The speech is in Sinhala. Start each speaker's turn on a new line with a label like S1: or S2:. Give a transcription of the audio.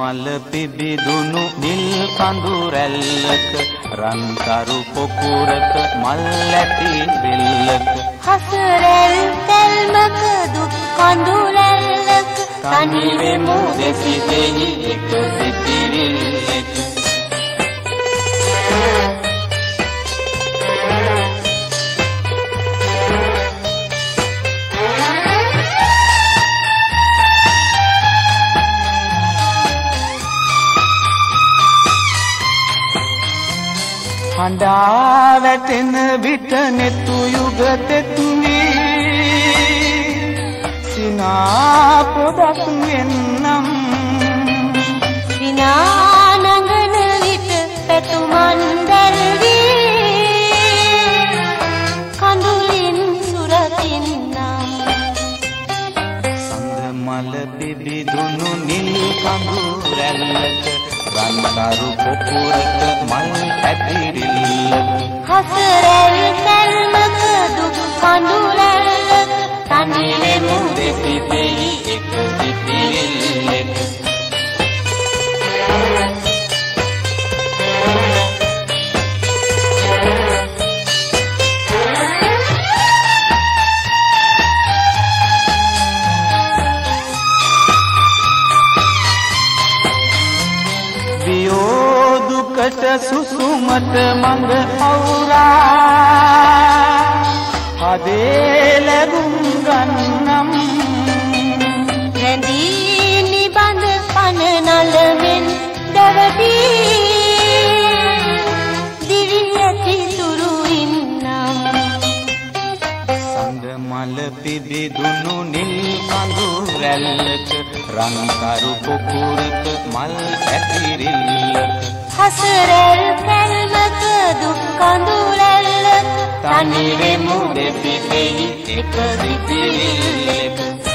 S1: මල පිබිදුණු නිල් කඳු රැල්ලක රන්තරු පොකුරක මල් ඇති විල්ලක
S2: හසරැල් තැල්මක දුක් කඳු රැල්ලක
S1: තනි වෙමු දෙසිතෙහි එක සිතිවිල්ලක හඬා වැටෙන විට නෙතු යුග තෙත්වී සිනා පොදක් වෙන්නම්
S2: සිනානගන විට පැතුමන් දැල්වී කඳුලින් සුරතින්නම්
S1: සඳ මල පිබිදුණු නිල් කඳු රැල්ලක රන්තරු පොකුරක මල් ඇතිරිල්ලක
S2: හසරැල් තැල්මක දුක් කඳු
S1: වියෝදුකට සුසුමට මඟ අවුරා. හදේ ලැබුම් ගන්නම්.
S2: රැඳී නිබඳ පන නලමෙන් දැවදී දිවි ඇති තුරු ඉන්නම්.
S1: සඳ මල පිබිදුණු නිල් කඳු රැල්ලක රන්තරු පොකුරක මල් ඇතිරිල්ලක
S2: හසරැල් පැල්මක දුක් කඳු රැල්ලක
S1: තනිවෙමු දෙපිටෙහි එක සිතිවිල්ලක